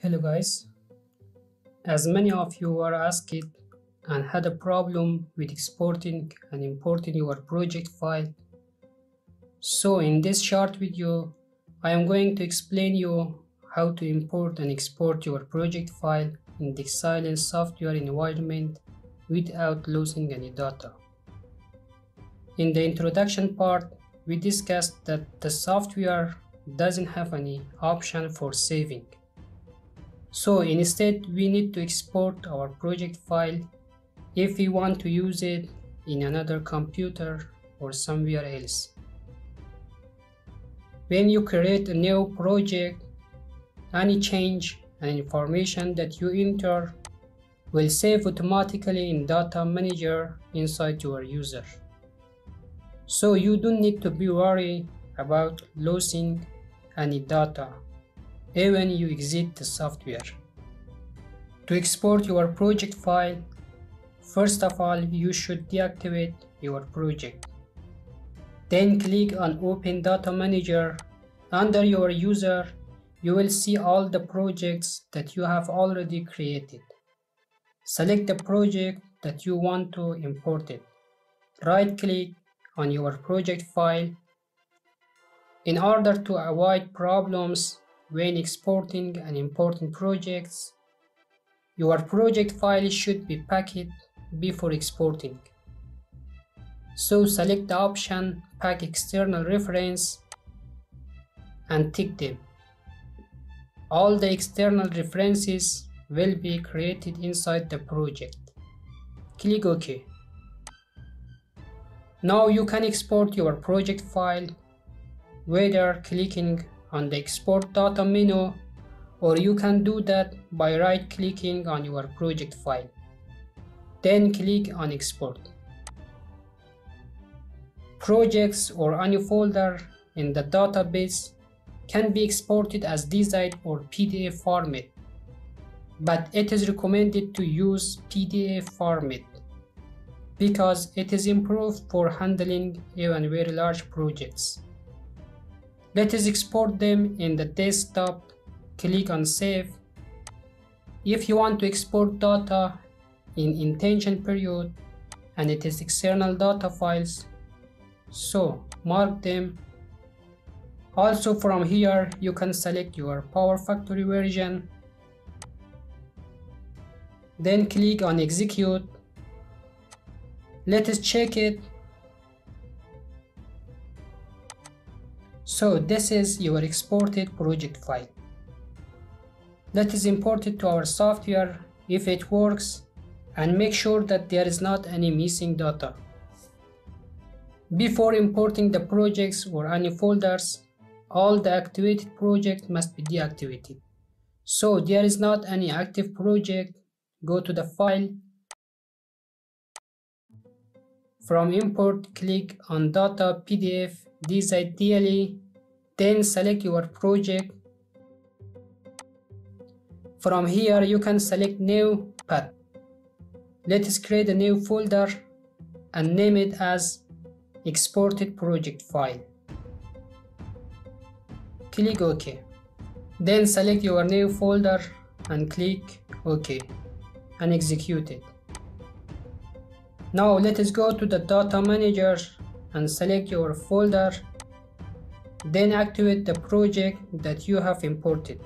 Hello guys, as many of you were asked and had a problem with exporting and importing your project file, so in this short video I am going to explain you how to import and export your project file in DIgSILENT software environment without losing any data. In the introduction part, we discussed that the software doesn't have any option for saving. So instead we need to export our project file if we want to use it in another computer or somewhere else. When you create a new project, any change and information that you enter will save automatically in Data Manager inside your user. So you don't need to be worried about losing any data even you exit the software. To export your project file, first of all you should deactivate your project. Then click on Open Data Manager. Under your user, you will see all the projects that you have already created. Select the project that you want to import it. Right click on your project file. In order to avoid problems when exporting and importing projects, your project file should be packed before exporting. So select the option Pack External Reference and tick them. All the external references will be created inside the project. Click OK. Now you can export your project file whether clicking on the export data menu or you can do that by right clicking on your project file. Then click on export. Projects or any folder in the database can be exported as DZIP or PFD format, but it is recommended to use PFD format because it is improved for handling even very large projects. Let us export them in the desktop, click on save. If you want to export data in intention period and it is external data files, so mark them. Also from here you can select your Power Factory version, then click on execute let us check it so this is your exported project file. Let us import it to our software if it works and make sure that there is not any missing data. Before importing the projects or any folders all the activated project must be deactivated. So there is not any active project go to the file. From import, click on data PFD, this ideally, then select your project. From here, you can select new path. Let us create a new folder and name it as exported project file. Click OK. Then select your new folder and click OK and execute it. Now let us go to the data manager and select your folder then activate the project that you have imported.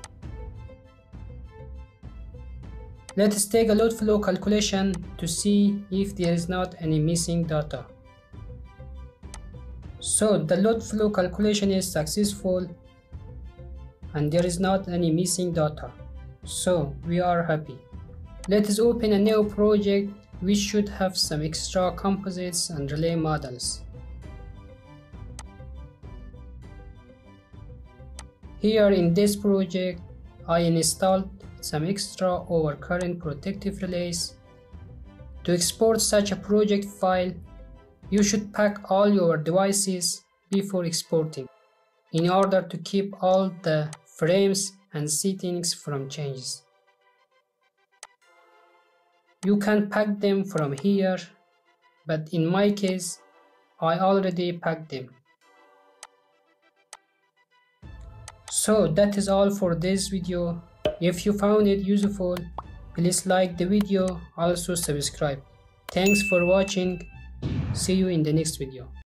Let us take a load flow calculation to see if there is not any missing data. So the load flow calculation is successful and there is not any missing data. So we are happy. Let us open a new project we should have some extra composites and relay models. Here in this project, I installed some extra overcurrent protective relays. To export such a project file, you should pack all your devices before exporting in order to keep all the frames and settings from changes you can pack them from here but in my case I already packed them So that is all for this video. If you found it useful, please like the video, also subscribe. Thanks for watching. See you in the next video.